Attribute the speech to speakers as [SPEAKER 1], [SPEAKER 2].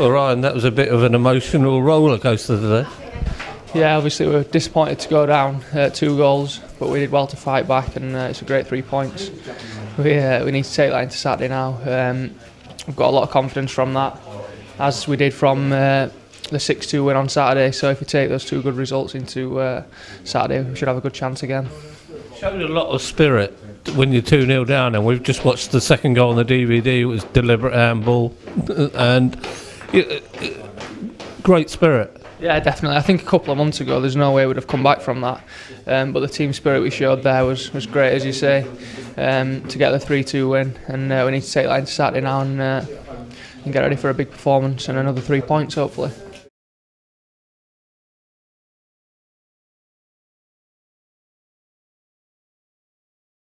[SPEAKER 1] Well, Ryan, that was a bit of an emotional roller coaster today.
[SPEAKER 2] Yeah, obviously we were disappointed to go down uh, two goals, but we did well to fight back, and uh, it's a great three points. We uh, we need to take that into Saturday now. Um, we've got a lot of confidence from that, as we did from uh, the 6-2 win on Saturday. So if we take those two good results into uh, Saturday, we should have a good chance again.
[SPEAKER 1] Showed a lot of spirit when you're 2 0 down, and we've just watched the second goal on the DVD. It was deliberate handball, and great spirit.
[SPEAKER 2] Yeah, definitely. I think a couple of months ago, there's no way we'd have come back from that. Um, but the team spirit we showed there was, was great, as you say, um, to get the 3 2 win. And uh, we need to take that into Saturday now and, uh, and get ready for a big performance and another three points, hopefully.